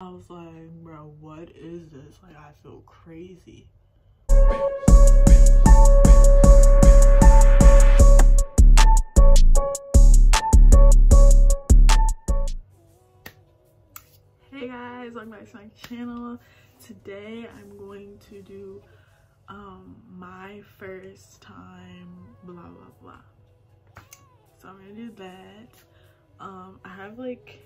I was like, bro, what is this? Like, I feel crazy. Hey guys, welcome back to my channel. Today I'm going to do um, my first time blah blah blah. So I'm gonna do that. Um, I have like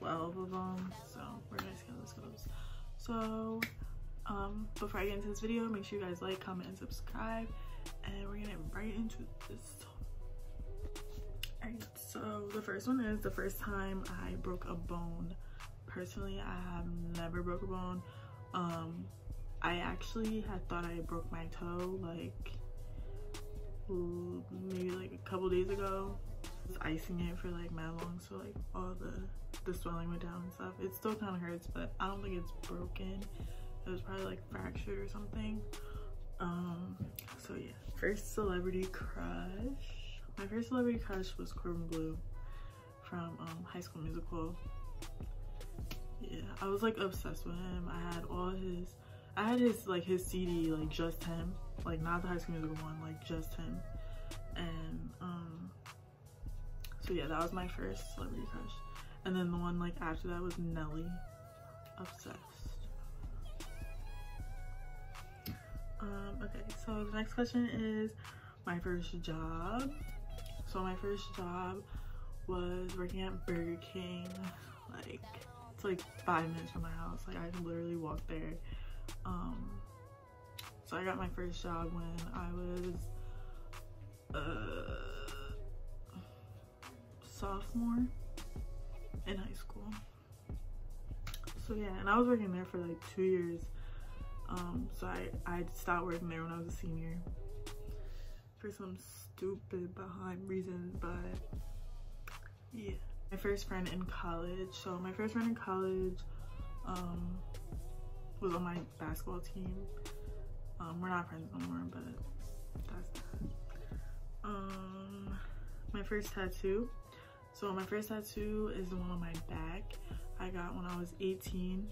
12 of them so we're gonna see how this goes so um before i get into this video make sure you guys like comment and subscribe and we're gonna right into this. Alright so the first one is the first time i broke a bone. Personally i have never broke a bone. Um i actually had thought i broke my toe like maybe like a couple days ago. Was icing it for like mad long so like all the the swelling went down and stuff. It still kind of hurts, but I don't think it's broken. It was probably like fractured or something. Um, so yeah. First celebrity crush. My first celebrity crush was Corbin Bleu from um, High School Musical. Yeah, I was like obsessed with him. I had all his, I had his like his CD, like just him, like not the High School Musical one, like just him. And um, so yeah, that was my first celebrity crush. And then the one like after that was Nelly. Obsessed. Um, okay, so the next question is my first job. So my first job was working at Burger King. Like it's like five minutes from my house. Like I can literally walk there. Um, so I got my first job when I was uh sophomore in high school. So yeah, and I was working there for like two years. Um, so I, I stopped working there when I was a senior for some stupid behind reasons, but yeah. My first friend in college. So my first friend in college um, was on my basketball team. Um, we're not friends no more, but that's that. Um, my first tattoo so my first tattoo is the one on my back. I got when I was 18.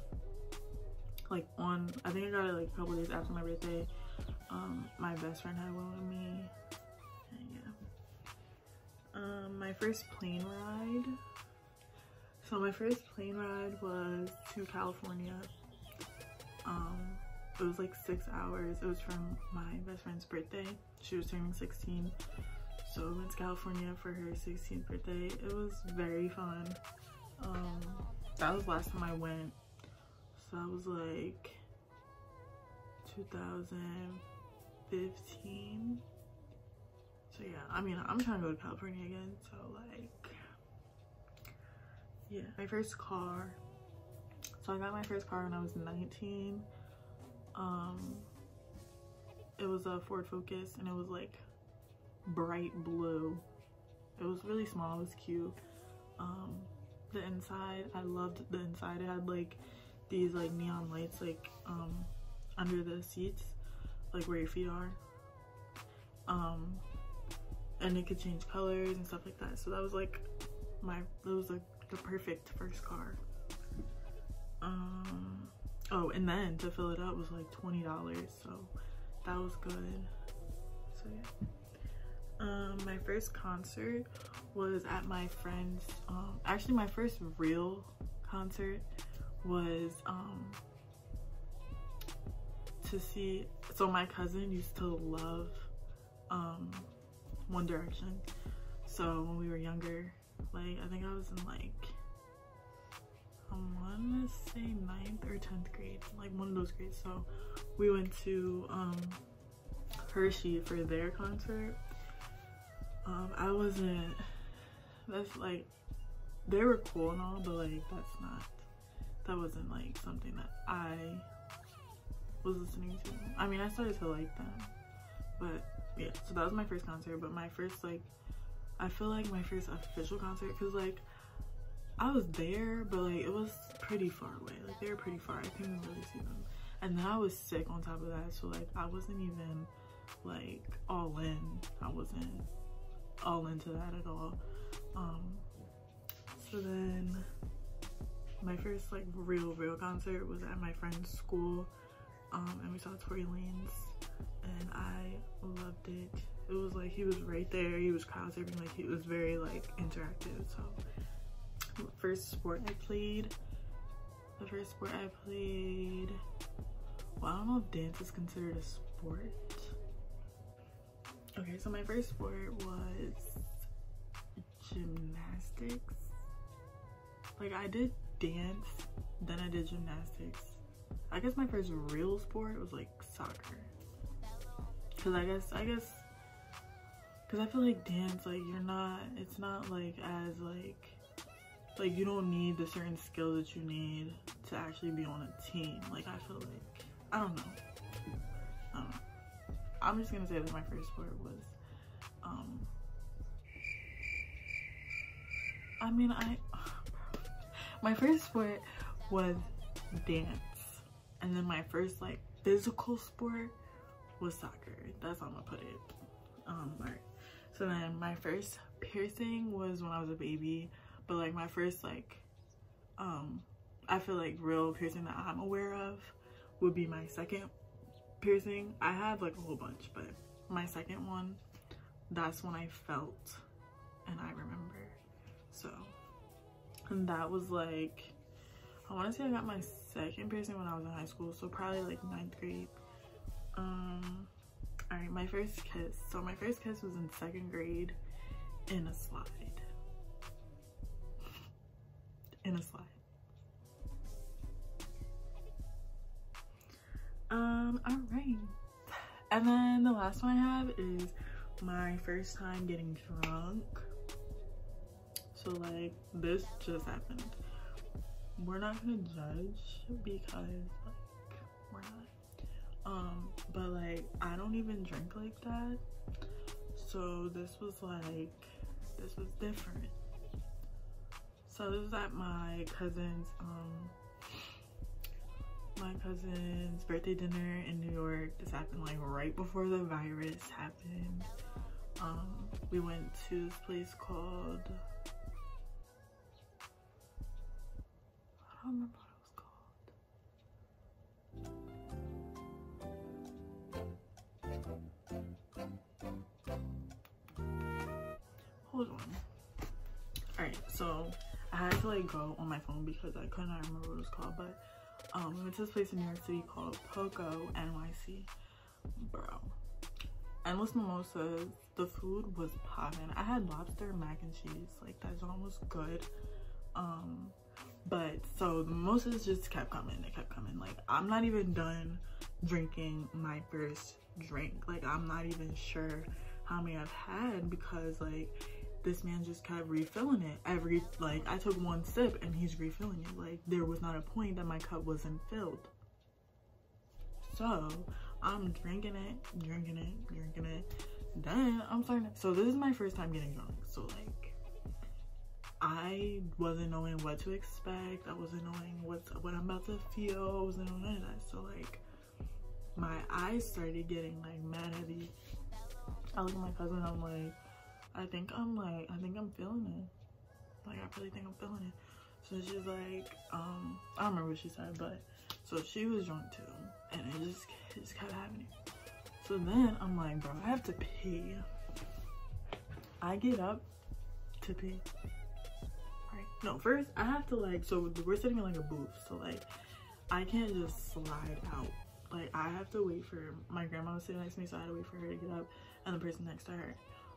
Like on, I think I got it like a couple days after my birthday. Um, my best friend had one with me. Yeah. Um, my first plane ride. So my first plane ride was to California. Um, it was like six hours. It was from my best friend's birthday. She was turning 16 to California for her 16th birthday. It was very fun. Um, that was last time I went. So that was like 2015. So yeah, I mean, I'm trying to go to California again. So like, yeah, my first car. So I got my first car when I was 19. Um, it was a Ford Focus and it was like bright blue. It was really small, it was cute. Um, the inside, I loved the inside. It had like these like neon lights like um, under the seats, like where your feet are. Um, and it could change colors and stuff like that. So that was like my, that was like the perfect first car. Um, oh, and then to fill it up was like $20. So that was good. So yeah um my first concert was at my friend's um actually my first real concert was um to see so my cousin used to love um one direction. So when we were younger like i think i was in like i want to say ninth or 10th grade like one of those grades. So we went to um hershey for their concert um i wasn't that's like they were cool and all but like that's not that wasn't like something that i was listening to. I mean i started to like them but yeah so that was my first concert but my first like i feel like my first official concert because like i was there but like it was pretty far away like they were pretty far i couldn't really see them. And then i was sick on top of that so like i wasn't even like all in i wasn't all into that at all. Um, so then my first like real real concert was at my friend's school um, and we saw Tory Lanez and I loved it. It was like he was right there, he was crowd surfing, like he was very like interactive. So first sport I played, the first sport I played, well I don't know if dance is considered a sport. Okay, so my first sport was gymnastics. Like I did dance, then I did gymnastics. I guess my first real sport was like soccer. Cause I guess, I guess, cause I feel like dance, like you're not, it's not like as like, like you don't need the certain skill that you need to actually be on a team. Like I feel like, I don't know. I'm just gonna say that my first sport was, um, I mean, I, my first sport was dance. And then my first like physical sport was soccer. That's how I'm gonna put it. Um, all right. So then my first piercing was when I was a baby, but like my first like, um, I feel like real piercing that I'm aware of would be my second piercing. I have like a whole bunch, but my second one, that's when I felt and I remember. So, and that was like, I want to say I got my second piercing when I was in high school, so probably like ninth grade. Um, all right, my first kiss. So my first kiss was in second grade in a slide. And then the last one I have is my first time getting drunk. So like this just happened. We're not gonna judge because like we're not. Um but like i don't even drink like that. So this was like this was different. So this is at my cousin's um my cousin's birthday dinner in new york this happened like right before the virus happened um we went to this place called don't remember what it was called. Hold on. Alright, so I had to like go on my phone because I could not remember what it was called, but um, we went to this place in New York City called Poco NYC. Bro. Endless mimosas. The food was popping. I had lobster mac and cheese. Like that was good. Um, but so the mimosas just kept coming they kept coming like i'm not even done drinking my first drink like i'm not even sure how many i've had because like this man just kept refilling it every like i took one sip and he's refilling it like there was not a point that my cup wasn't filled so i'm drinking it drinking it drinking it then i'm starting to, so this is my first time getting drunk so like I wasn't knowing what to expect. I wasn't knowing what what I'm about to feel. I wasn't knowing none of that. So like my eyes started getting like mad heavy. I look at my cousin, I'm like, I think I'm like, I think I'm feeling it. Like I really think I'm feeling it. So she's like, um, I don't remember what she said, but so she was drunk too. And it just it just kept happening. So then I'm like, bro, I have to pee. I get up to pee Right. no first i have to like so we're sitting in like a booth so like i can't just slide out like i have to wait for my grandma was sitting next to me so i had to wait for her to get up and the person next to her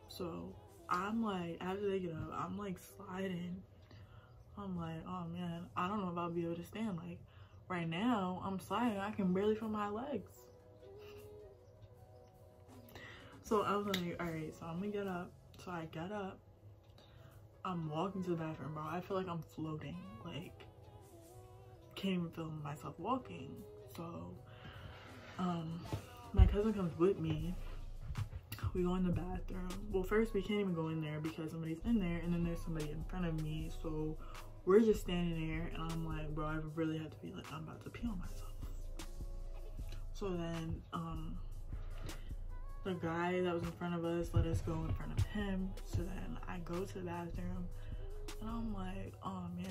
so i'm like after they get up i'm like sliding i'm like oh man i don't know if i'll be able to stand like right now i'm sliding i can barely feel my legs so i was like all right so i'm gonna get up so i get up I'm walking to the bathroom, bro. I feel like I'm floating. Like, can't even feel myself walking. So, um, my cousin comes with me. We go in the bathroom. Well, first we can't even go in there because somebody's in there, and then there's somebody in front of me. So we're just standing there, and I'm like, bro, I really have to be like, I'm about to pee on myself. So then, um, the guy that was in front of us let us go in front of him. So then I go to the bathroom and I'm like, oh man,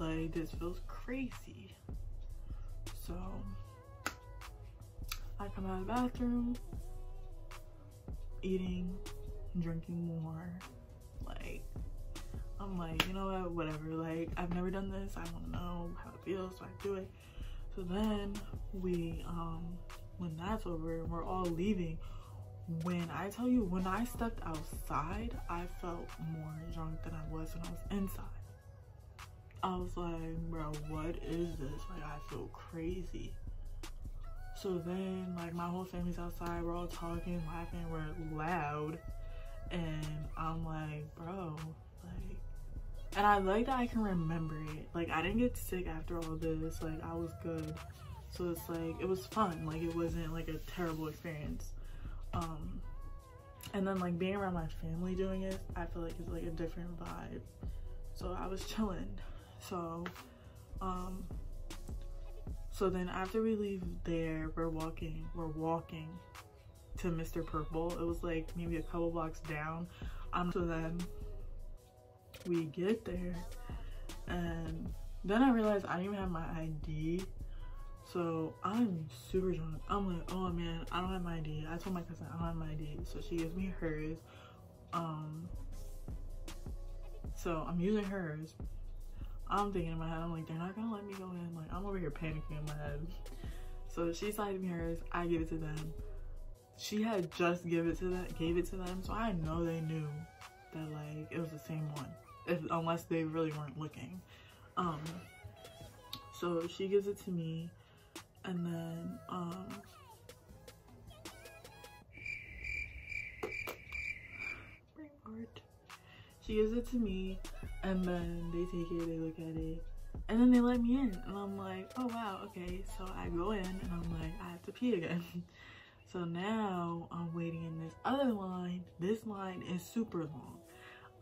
like this feels crazy so i come out of the bathroom eating and drinking more. Like i'm like you know what whatever. Like i've never done this. I to know how it feels so i do it. So then we um when that's over we're all leaving. When i tell you when i stepped outside i felt more drunk than i was when i was inside. I was like bro what is this? Like i feel crazy so then like my whole family's outside we're all talking laughing we're loud. And i'm like bro like and i like that i can remember it. Like i didn't get sick after all this like i was good. So it's like it was fun like it wasn't like a terrible experience. Um and then like being around my family doing it i feel like it's like a different vibe. So i was chilling. So um so then after we leave there we're walking we're walking to mr purple it was like maybe a couple blocks down um so then we get there and then i realized i didn't even have my id so I'm super drunk. I'm like, oh man, I don't have my ID. I told my cousin I don't have my ID. So she gives me hers. Um so I'm using hers. I'm thinking in my head, I'm like, they're not gonna let me go in. Like I'm over here panicking in my head. So she slides me hers, I give it to them. She had just give it to them gave it to them, so I know they knew that like it was the same one. If unless they really weren't looking. Um so she gives it to me and then um she gives it to me and then they take it they look at it and then they let me in and i'm like oh wow okay so i go in and i'm like i have to pee again so now i'm waiting in this other line this line is super long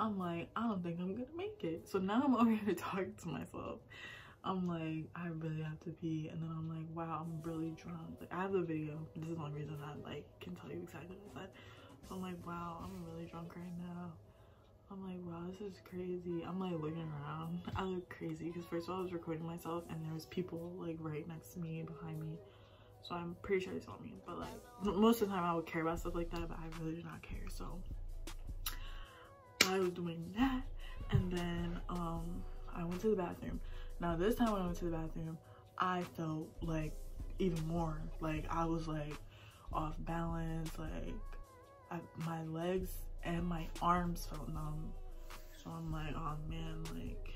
i'm like i don't think i'm gonna make it so now i'm over here talking to myself I'm like, I really have to pee. And then I'm like, wow, I'm really drunk. Like, I have the video. This is the only reason I, like, can tell you exactly what I said. So I'm like, wow, I'm really drunk right now. I'm like, wow, this is crazy. I'm, like, looking around. I look crazy because first of all, I was recording myself and there was people, like, right next to me, behind me. So I'm pretty sure they saw me. But, like, most of the time I would care about stuff like that, but I really do not care. So I was doing that. And then um, I went to the bathroom now this time when I went to the bathroom, I felt like even more. Like I was like off balance, like I, my legs and my arms felt numb. So I'm like, oh man, like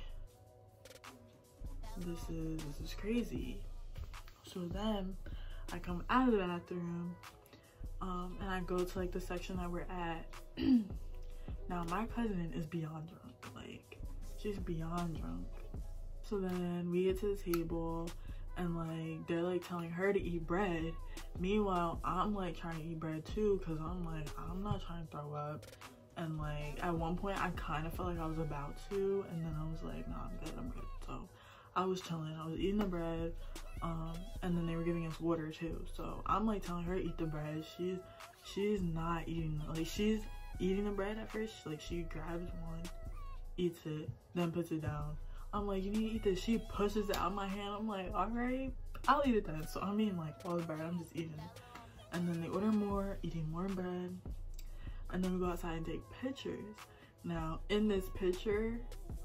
this is this is crazy. So then I come out of the bathroom um, and I go to like the section that we're at. now my cousin is beyond drunk. Like she's beyond drunk. So then we get to the table and like they're like telling her to eat bread. Meanwhile, I'm like trying to eat bread too because I'm like, I'm not trying to throw up. And like at one point I kind of felt like I was about to and then I was like, no, I'm good, I'm good. So I was chilling, I was eating the bread. Um, and then they were giving us water too. So I'm like telling her to eat the bread. She's she's not eating like she's eating the bread at first. Like she grabs one, eats it, then puts it down I'm like, you need to eat this. She pushes it out my hand. I'm like, all right, I'll eat it then. So I mean, like all the bread, I'm just eating it. And then they order more, eating more bread. And then we go outside and take pictures. Now, in this picture,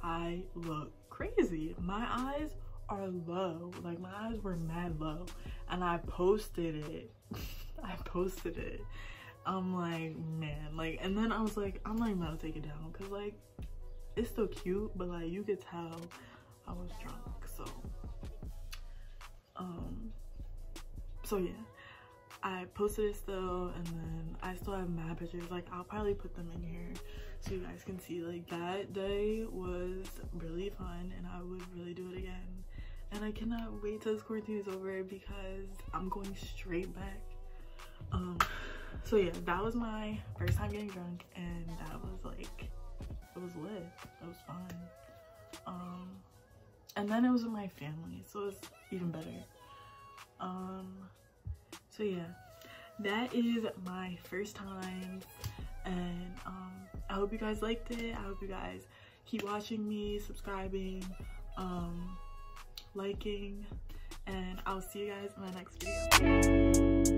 I look crazy. My eyes are low. Like my eyes were mad low. And I posted it. I posted it. I'm like, man, like, and then I was like, I'm not even gonna take it down because like it's still cute but like you could tell i was drunk so um so yeah. I posted it still and then i still have mad pictures. Like i'll probably put them in here so you guys can see. Like that day was really fun and i would really do it again. And i cannot wait till this quarantine is over because i'm going straight back. Um so yeah that was my first time getting drunk and that was like it was lit. It was fun um and then it was with my family so it was even better. Um so yeah that is my first time and um i hope you guys liked it. I hope you guys keep watching me subscribing um, liking, and I'll see you guys in my next video.